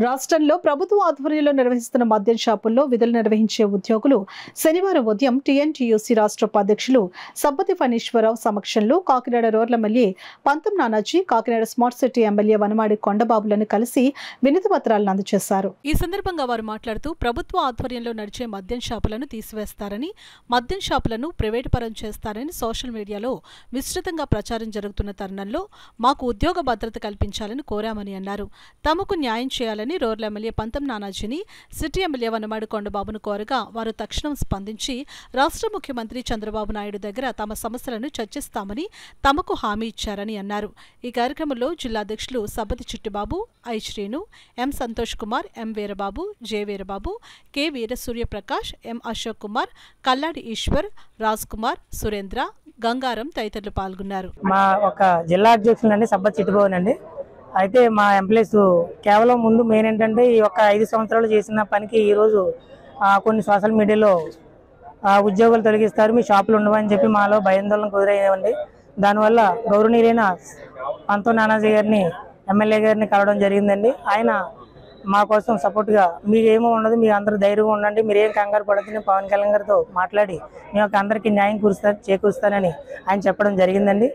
రాష్ట్రంలో ప్రభుత్వ ఆధ్వర్యంలో నిర్వహిస్తున్న మద్యం షాపుల్లో విధులు నిర్వహించే ఉద్యోగులు శనివారం ఉదయం టీఎన్టీయూసీ రాష్ట్ర ఉపాధ్యక్షులు సబ్బతి ఫణీశ్వరరావు సమక్షంలో కాకినాడ రోడ్ల MLA Pantham Nanaji Kakinada smart city MLA Vanamadi కొండబాబులను కలిసి వినతి పత్రాలను అందజేశారు. ఈ సందర్భంగా వారు మాట్లాడుతూ ప్రభుత్వ ఆధ్వర్యంలో నడిచే మద్యం షాపులను తీసివేస్తారని మద్యం షాపులను ప్రైవేటు పరం చేస్తారని సోషల్ మీడియాలో విస్తృతంగా ప్రచారం జరుగుతున్న తరుణంలో మాకు ఉద్యోగ భద్రత కల్పించాలని కోరామని అన్నారు. తమకు న్యాయం చేయాలని రోర్ల ఎమ్మెల్యే పంతం నానాజీని సిటీ ఎమ్మెల్యే వనమాడి కొండబాబును కోరగా వారు తక్షణం స్పందించి రాష్ట్ర ముఖ్యమంత్రి చంద్రబాబు నాయుడు దగ్గర తమ సమస్యలను చర్చిస్తామని తమకు హామీ ఇచ్చారని అన్నారు. ఈ కార్యక్రమంలో జిల్లా అధ్యక్షులు Sabbathi Chittibabu I Srinu M Santosh Kumar M Veerababu J Veerababu K Veerasuryaprakash M Ashok Kumar Kalladi Eswar Raj Kumar Surendra Gangaram తదితరులు పాల్గొన్నారు. మా ఒక జిల్లా అధ్యక్షులండి సబ్బత్ అయితే మా ఎంప్లాయీస్ కేవలం ముందు మెయిన్ ఏంటంటే ఈ యొక్క ఐదు సంవత్సరాలు చేసిన పనికి ఈరోజు కొన్ని సోషల్ మీడియాలో ఉద్యోగులు తొలగిస్తారు మీ షాపులు ఉండవని చెప్పి మాలో భయాందోళన కుదిరయ్యేవండి దానివల్ల గౌరవనీయులైన పంతో నానాజీ గారిని ఎమ్మెల్యే గారిని కలవడం జరిగిందండి. ఆయన మా కోసం సపోర్ట్గా మీకేమో ఉండదు మీ అందరూ ధైర్యంగా ఉండండి మీరేం కంగారు పడద్దని పవన్ కళ్యాణ్ గారితో మాట్లాడి మీ యొక్క అందరికీ న్యాయం కురుస్తా చేకూరుస్తానని ఆయన చెప్పడం జరిగిందండి.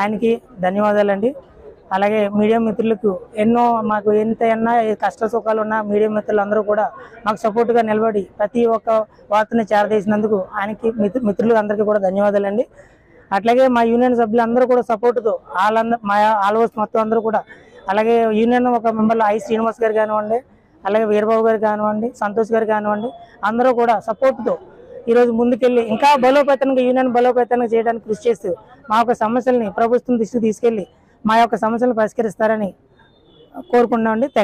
ఆయనకి ధన్యవాదాలండి. అలాగే మీడియా మిత్రులకు ఎన్నో మాకు ఎంత ఎన్నా కష్ట సుఖాలు ఉన్న మీడియా మిత్రులందరూ కూడా మాకు సపోర్ట్గా నిలబడి ప్రతి ఒక్క వార్తని చేరదీసినందుకు ఆయనకి మిత్రు మిత్రులు అందరికీ కూడా ధన్యవాదాలండి. అట్లాగే మా యూనియన్ సభ్యులందరూ కూడా సపోర్ట్తో వాళ్ళందరూ మా ఆల్మోస్ట్ మొత్తం అందరూ కూడా అలాగే యూనియన్ ఒక మెంబర్లు ఐ శ్రీనివాస్ గారు కానివ్వండి అలాగే వీరబాబు గారు కానివ్వండి సంతోష్ గారు కానివ్వండి అందరూ కూడా సపోర్ట్తో ఈరోజు ముందుకెళ్ళి ఇంకా బలోపేతంగా యూనియన్ బలోపేతనంగా చేయడానికి కృషి చేస్తూ మా యొక్క సమస్యల్ని ప్రభుత్వం దృష్టికి తీసుకెళ్ళి మా యొక్క సమస్యలు పరిష్కరిస్తారని కోరుకున్నామండి